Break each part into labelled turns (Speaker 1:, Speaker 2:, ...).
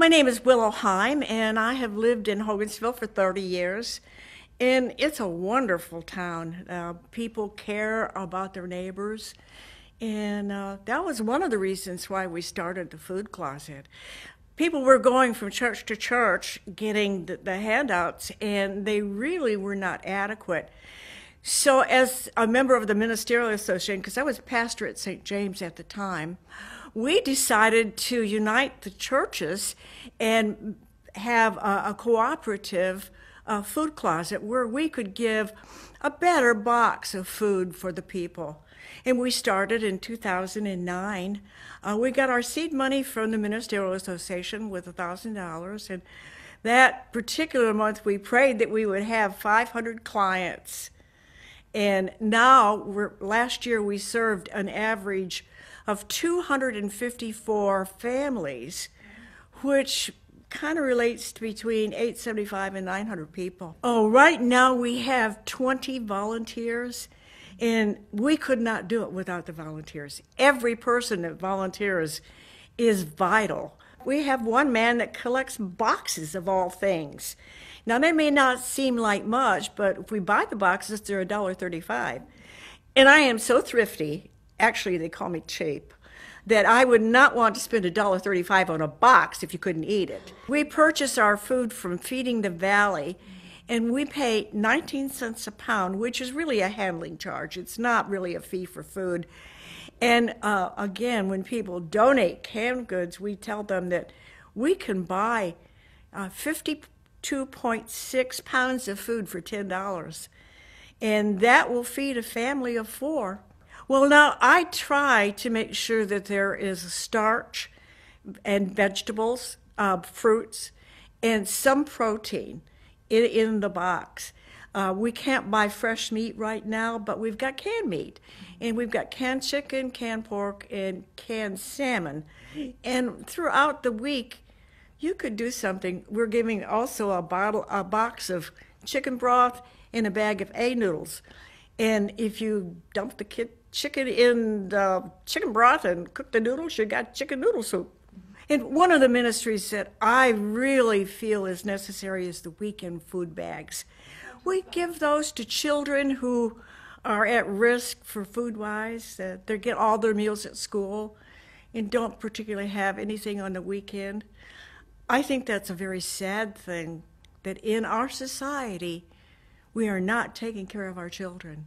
Speaker 1: My name is Willow Heim, and I have lived in Hogansville for 30 years. And it's a wonderful town. Uh, people care about their neighbors. And uh, that was one of the reasons why we started the food closet. People were going from church to church getting the, the handouts, and they really were not adequate. So, as a member of the Ministerial Association, because I was pastor at St. James at the time, we decided to unite the churches and have a, a cooperative uh, food closet where we could give a better box of food for the people. And we started in 2009. Uh, we got our seed money from the Ministerial Association with $1,000. And that particular month, we prayed that we would have 500 clients. And now, last year, we served an average of 254 families, which kind of relates to between 875 and 900 people. Oh, right now we have 20 volunteers, and we could not do it without the volunteers. Every person that volunteers is vital. We have one man that collects boxes of all things. Now, they may not seem like much, but if we buy the boxes, they're $1.35. And I am so thrifty actually they call me cheap, that I would not want to spend $1.35 on a box if you couldn't eat it. We purchase our food from Feeding the Valley and we pay 19 cents a pound, which is really a handling charge. It's not really a fee for food. And uh, again, when people donate canned goods, we tell them that we can buy uh, 52.6 pounds of food for $10. And that will feed a family of four well, now I try to make sure that there is starch and vegetables, uh, fruits, and some protein in, in the box. Uh, we can't buy fresh meat right now, but we've got canned meat. And we've got canned chicken, canned pork, and canned salmon. And throughout the week, you could do something. We're giving also a bottle, a box of chicken broth and a bag of A noodles. And if you dump the kit, chicken in the chicken broth and cook the noodles, you got chicken noodle soup. And one of the ministries that I really feel is necessary is the weekend food bags. We give those to children who are at risk for food wise, that they get all their meals at school and don't particularly have anything on the weekend. I think that's a very sad thing that in our society we are not taking care of our children.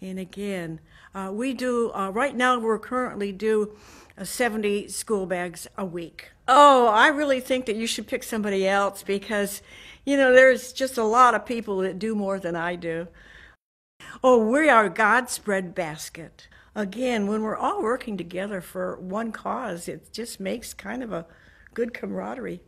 Speaker 1: And again, uh, we do, uh, right now we're currently do uh, 70 school bags a week. Oh, I really think that you should pick somebody else because, you know, there's just a lot of people that do more than I do. Oh, we are God's Breadbasket. Again, when we're all working together for one cause, it just makes kind of a good camaraderie.